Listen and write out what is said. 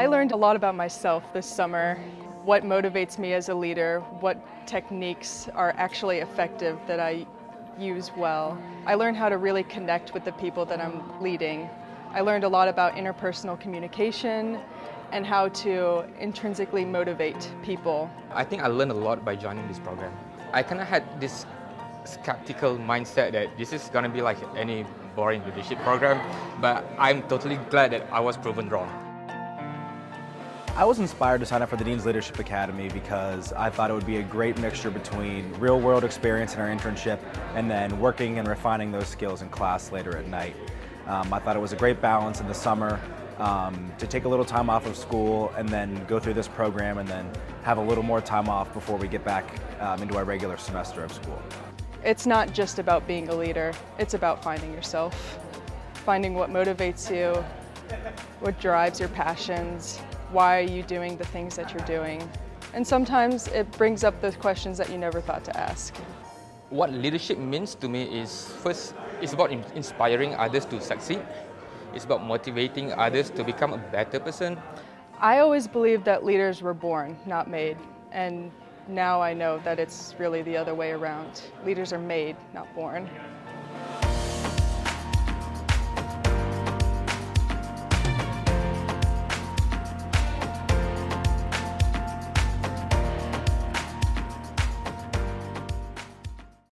I learned a lot about myself this summer, what motivates me as a leader, what techniques are actually effective that I use well. I learned how to really connect with the people that I'm leading. I learned a lot about interpersonal communication and how to intrinsically motivate people. I think I learned a lot by joining this program. I kind of had this skeptical mindset that this is going to be like any boring leadership program, but I'm totally glad that I was proven wrong. I was inspired to sign up for the Dean's Leadership Academy because I thought it would be a great mixture between real world experience in our internship and then working and refining those skills in class later at night. Um, I thought it was a great balance in the summer um, to take a little time off of school and then go through this program and then have a little more time off before we get back um, into our regular semester of school. It's not just about being a leader, it's about finding yourself, finding what motivates you, what drives your passions, why are you doing the things that you're doing? And sometimes it brings up those questions that you never thought to ask. What leadership means to me is first, it's about inspiring others to succeed. It's about motivating others to become a better person. I always believed that leaders were born, not made. And now I know that it's really the other way around. Leaders are made, not born.